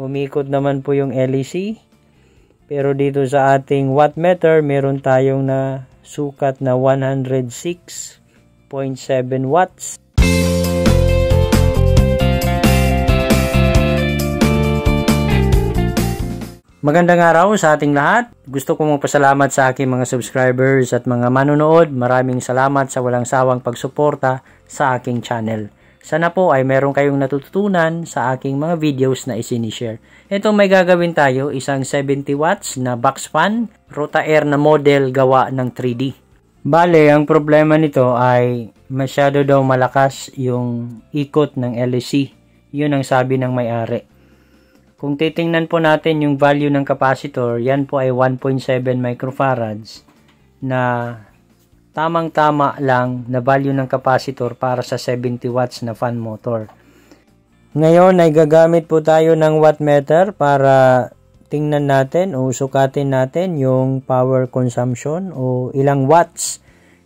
umikot naman po yung LEC. Pero dito sa ating wattmeter, meron tayong na sukat na 106.7 watts. Magandang araw sa ating lahat. Gusto ko mong pasalamat sa aking mga subscribers at mga manonood. Maraming salamat sa walang sawang pagsuporta sa aking channel. Sana po ay meron kayong natututunan sa aking mga videos na isinishare. Ito may gagawin tayo, isang 70 watts na box fan, Rota Air na model gawa ng 3D. Bale, ang problema nito ay masyado daw malakas yung ikot ng LEC. Yun ang sabi ng may-ari. Kung titingnan po natin yung value ng capacitor, yan po ay 1.7 microfarads na tamang-tama lang na value ng capacitor para sa 70 watts na fan motor. Ngayon ay gagamit po tayo ng wattmeter para tingnan natin o sukatin natin yung power consumption o ilang watts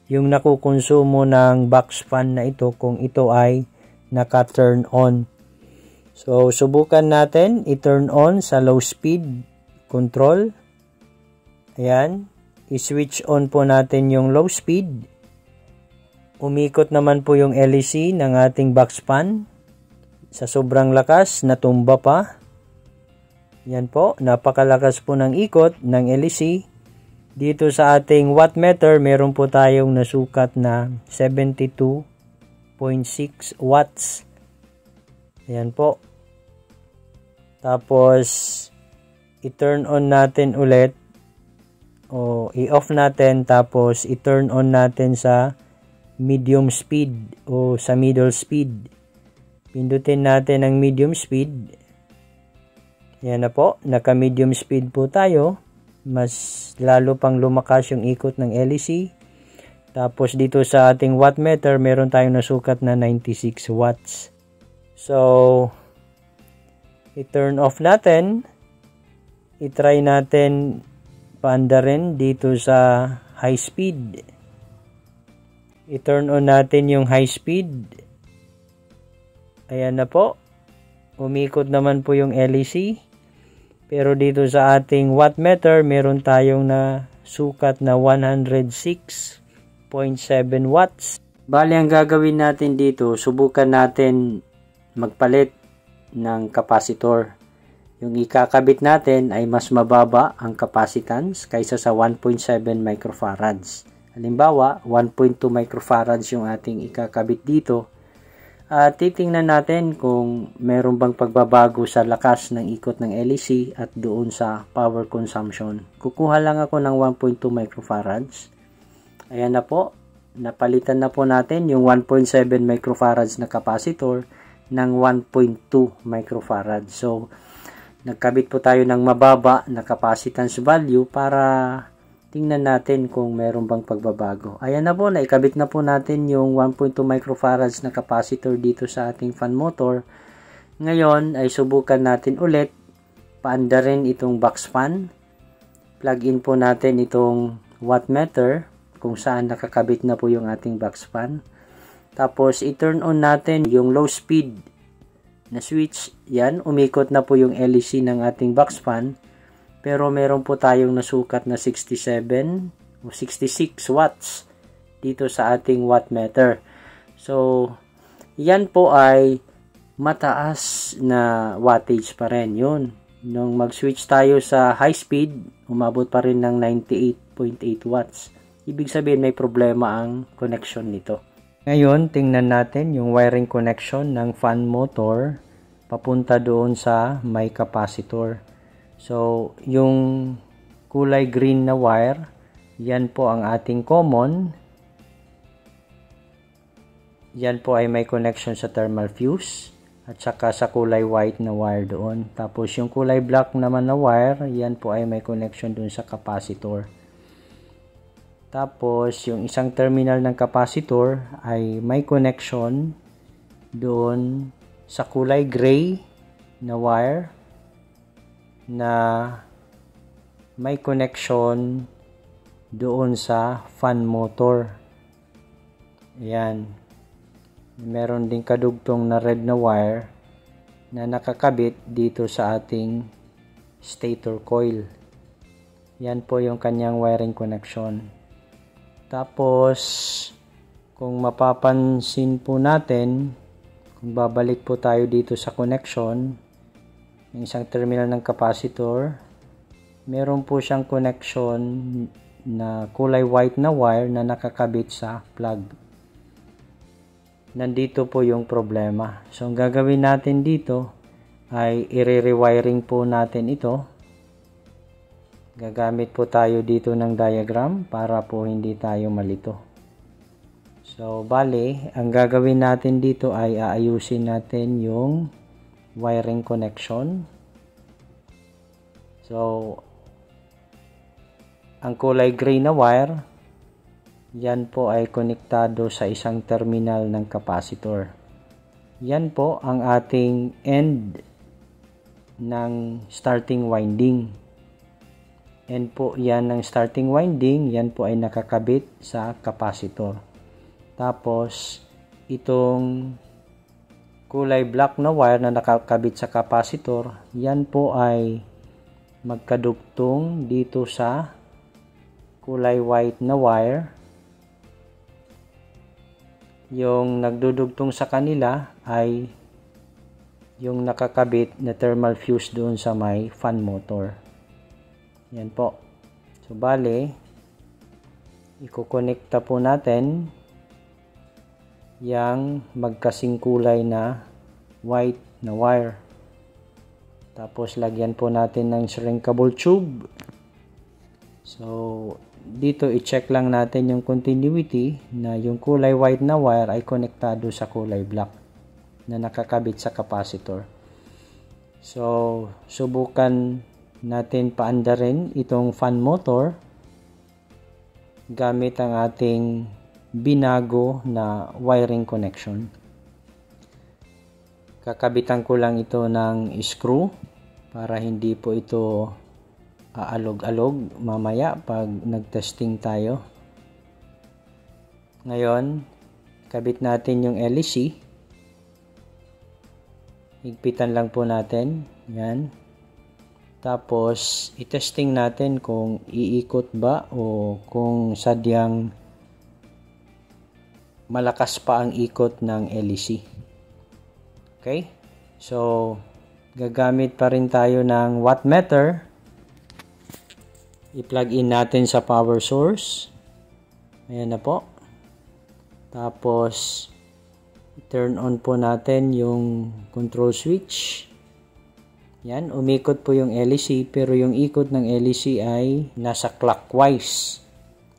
yung nakukonsumo ng box fan na ito kung ito ay naka-turn on. So, subukan natin i-turn on sa low speed control. Ayan. I-switch on po natin yung low speed. Umikot naman po yung LEC ng ating fan. Sa sobrang lakas, natumba pa. Yan po, napakalakas po ng ikot ng LEC. Dito sa ating wattmeter, meron po tayong nasukat na 72.6 watts. Ayan po. Tapos, i-turn on natin ulit o i-off natin tapos i-turn on natin sa medium speed o sa middle speed. Pindutin natin ang medium speed. Yan na po, naka medium speed po tayo. Mas lalo pang lumakas yung ikot ng LEC. Tapos dito sa ating wattmeter, meron tayong nasukat na 96 watts. So, i-turn off natin. I-try natin paanda rin dito sa high speed. I-turn on natin yung high speed. Ayan na po. Umikot naman po yung LEC. Pero dito sa ating wattmeter, meron tayong na sukat na 106.7 watts. Bali, ang gagawin natin dito, subukan natin magpalit ng capacitor. Yung ikakabit natin ay mas mababa ang capacitance kaysa sa 1.7 microfarads. Halimbawa, 1.2 microfarads yung ating ikakabit dito. At titingnan natin kung meron bang pagbabago sa lakas ng ikot ng LEC at doon sa power consumption. Kukuha lang ako ng 1.2 microfarads. Ayan na po. Napalitan na po natin yung 1.7 microfarads na capacitor ng 1.2 microfarad. So, nagkabit po tayo ng mababa na capacitance value para tingnan natin kung meron bang pagbabago. Ayan na po, naikabit na po natin yung 1.2 microfarads na capacitor dito sa ating fan motor. Ngayon ay subukan natin ulit paanda rin itong box fan. Plug in po natin itong wattmeter kung saan nakakabit na po yung ating box fan. Tapos, i-turn on natin yung low speed na switch. Yan, umikot na po yung LEC ng ating box fan. Pero meron po tayong nasukat na 67 o 66 watts dito sa ating wattmeter. So, yan po ay mataas na wattage pa rin yun. Nung mag-switch tayo sa high speed, umabot pa rin ng 98.8 watts. Ibig sabihin may problema ang connection nito. Ngayon, tingnan natin yung wiring connection ng fan motor papunta doon sa may capacitor. So, yung kulay green na wire, yan po ang ating common. Yan po ay may connection sa thermal fuse at saka sa kulay white na wire doon. Tapos yung kulay black naman na wire, yan po ay may connection doon sa capacitor. Tapos, yung isang terminal ng capacitor ay may connection doon sa kulay gray na wire na may connection doon sa fan motor. Ayan. Meron din kadugtong na red na wire na nakakabit dito sa ating stator coil. Yan po yung kanyang wiring connection. Tapos, kung mapapansin po natin, kung babalik po tayo dito sa connection, yung isang terminal ng capacitor, meron po siyang connection na kulay white na wire na nakakabit sa plug. Nandito po yung problema. So, ang gagawin natin dito ay i-rewiring po natin ito. Gagamit po tayo dito ng diagram para po hindi tayo malito. So, bale, ang gagawin natin dito ay aayusin natin yung wiring connection. So, ang kulay gray na wire, yan po ay konektado sa isang terminal ng capacitor. Yan po ang ating end ng starting winding. End po yan ng starting winding, yan po ay nakakabit sa capacitor. Tapos, itong kulay black na wire na nakakabit sa capacitor, yan po ay magkadugtong dito sa kulay white na wire. Yung nagdudugtong sa kanila ay yung nakakabit na thermal fuse doon sa may fan motor. Yan po. So, bale, ikukonekta po natin yang magkasing kulay na white na wire. Tapos lagyan po natin ng shrinkable tube. So dito i-check lang natin yung continuity na yung kulay white na wire ay konektado sa kulay black na nakakabit sa capacitor. So subukan natin paandarin itong fan motor gamit ang ating binago na wiring connection. Kakabitan ko lang ito ng screw para hindi po ito aalog-alog mamaya pag nagtesting tayo. Ngayon, kabit natin yung LEC. Higpitan lang po natin. Yan. Tapos, itesting natin kung iikot ba o kung sadyang malakas pa ang ikot ng LEC. Okay? So, gagamit pa rin tayo ng wattmeter. I-plug in natin sa power source. Ayan na po. Tapos, turn on po natin yung control switch. Yan, umikot po yung LEC pero yung ikot ng LEC ay nasa clockwise.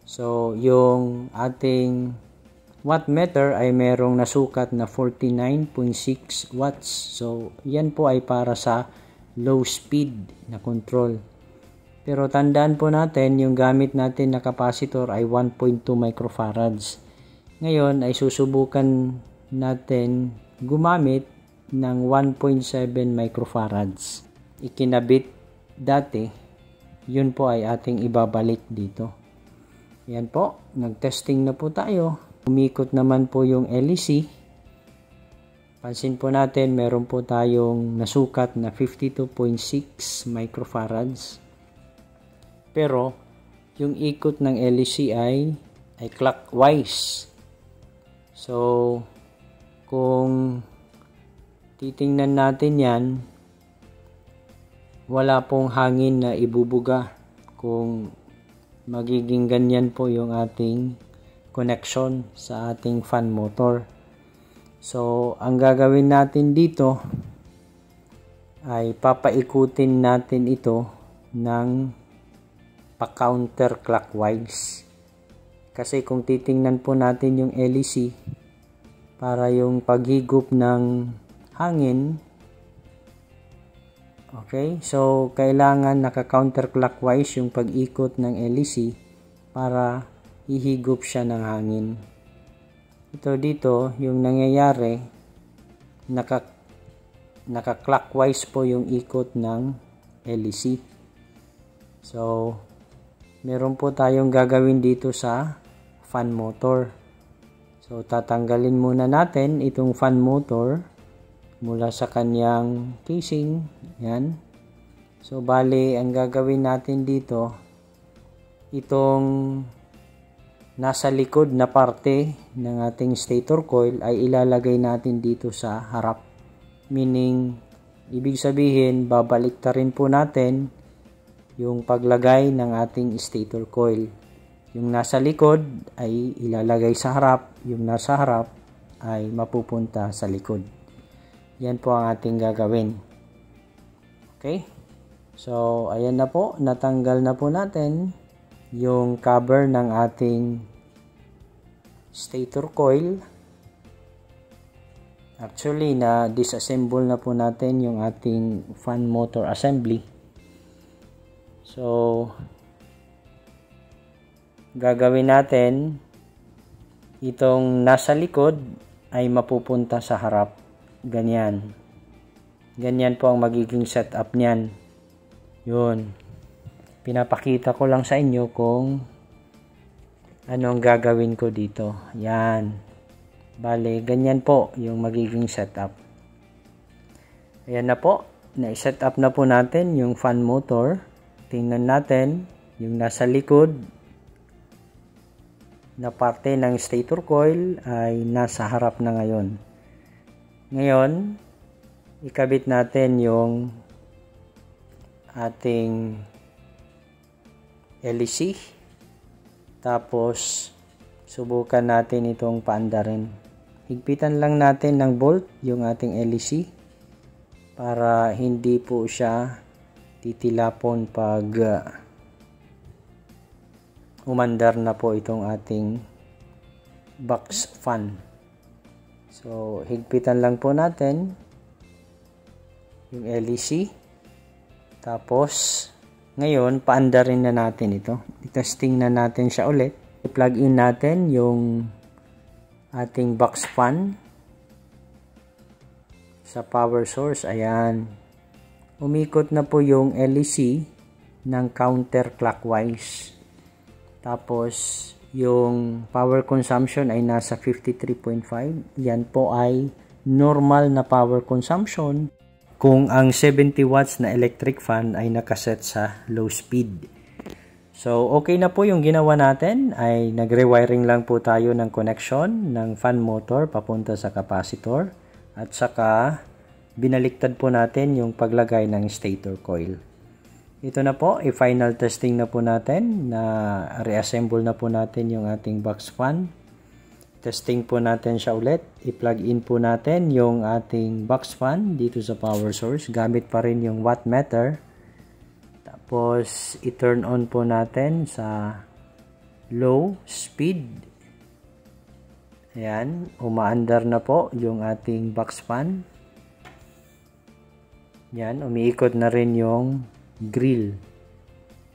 So, yung ating wattmeter ay merong nasukat na 49.6 watts. So, yan po ay para sa low speed na control. Pero tandaan po natin, yung gamit natin na capacitor ay 1.2 microfarads. Ngayon ay susubukan natin gumamit ng 1.7 microfarads. Ikinabit dati, yun po ay ating ibabalik dito. Yan po, nag-testing na po tayo. Umikot naman po yung LEC. Pansin po natin, meron po tayong nasukat na 52.6 microfarads. Pero, yung ikot ng LEC ay, ay clockwise. So, kung titingnan natin yan, wala pong hangin na ibubuga kung magiging ganyan po yung ating connection sa ating fan motor. So, ang gagawin natin dito ay papaikutin natin ito ng pa-counterclockwise. Kasi kung titingnan po natin yung LEC, para yung paghigop ng hangin, okay, so kailangan naka-counterclockwise yung pag-ikot ng LEC para ihigop siya ng hangin. Ito dito, yung nangyayari, naka, naka-clockwise po yung ikot ng LEC. So, meron po tayong gagawin dito sa fan motor. So, tatanggalin muna natin itong fan motor. mula sa kanyang casing. Yan. So, bali, ang gagawin natin dito, itong nasa likod na parte ng ating stator coil ay ilalagay natin dito sa harap. Meaning, ibig sabihin, babalik rin po natin yung paglagay ng ating stator coil. Yung nasa likod ay ilalagay sa harap, yung nasa harap ay mapupunta sa likod. Yan po ang ating gagawin. Okay? So, ayan na po, natanggal na po natin yung cover ng ating stator coil. Actually, na disassemble na po natin yung ating fan motor assembly. So, gagawin natin itong nasa likod ay mapupunta sa harap ganyan ganyan po ang magiging setup niyan yun pinapakita ko lang sa inyo kung anong gagawin ko dito. Yan. Bale ganyan po yung magiging setup. Ayan na po. Na-set up na po natin yung fan motor. Tingnan natin yung nasa likod na parte ng stator coil ay nasa harap na ngayon. Ngayon, ikabit natin yung ating LEC. Tapos, subukan natin itong paandarin. Higpitan lang natin ng bolt yung ating LEC para hindi po siya titilapon pag uh, umandar na po itong ating box fan. So, higpitan lang po natin yung LEC. Tapos, ngayon, paandarin na natin ito. I-testing na natin siya ulit. I-plug in natin yung ating box fan sa power source. Ayan. Umikot na po yung LEC ng counterclockwise. Tapos, yung power consumption ay nasa 53.5. Yan po ay normal na power consumption kung ang 70 watts na electric fan ay nakaset sa low speed. So, okay na po yung ginawa natin ay nagre-wiring lang po tayo ng connection ng fan motor papunta sa capacitor at saka binaliktad po natin yung paglagay ng stator coil. Ito na po, i-final testing na po natin na reassemble na po natin yung ating box fan. Testing po natin siya ulit. I-plug in po natin yung ating box fan dito sa power source. Gamit pa rin yung wattmeter. Tapos, i-turn on po natin sa low speed. Ayan, umaandar na po yung ating box fan. Yan, umiikot na rin yung grill.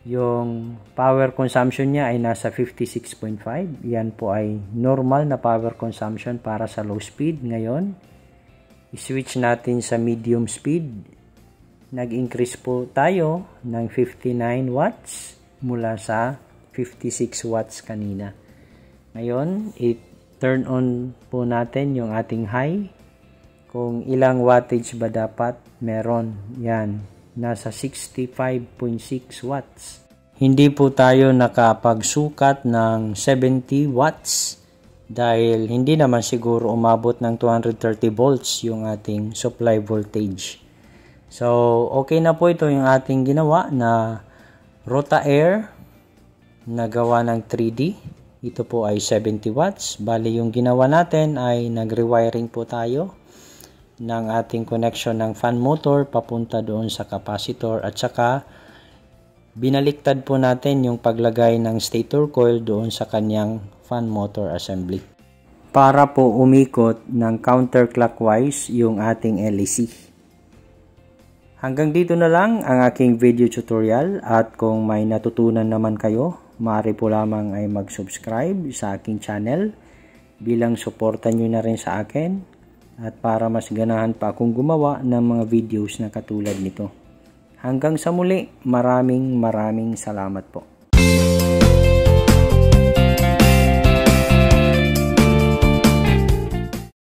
Yung power consumption niya ay nasa 56.5. Yan po ay normal na power consumption para sa low speed. Ngayon, i-switch natin sa medium speed. Nag-increase po tayo ng 59 watts mula sa 56 watts kanina. Ngayon, i-turn on po natin yung ating high. Kung ilang wattage ba dapat meron. Yan nasa 65.6 watts. Hindi po tayo nakapagsukat ng 70 watts dahil hindi naman siguro umabot ng 230 volts yung ating supply voltage. So, okay na po ito yung ating ginawa na Rota Air na gawa ng 3D. Ito po ay 70 watts. Bali yung ginawa natin ay nag-rewiring po tayo ng ating connection ng fan motor papunta doon sa capacitor at saka binaliktad po natin yung paglagay ng stator coil doon sa kanyang fan motor assembly para po umikot ng counterclockwise yung ating LEC. Hanggang dito na lang ang aking video tutorial at kung may natutunan naman kayo, maaari po lamang ay mag-subscribe sa aking channel bilang suporta nyo na rin sa akin at para mas ganahan pa akong gumawa ng mga videos na katulad nito. Hanggang sa muli, maraming maraming salamat po.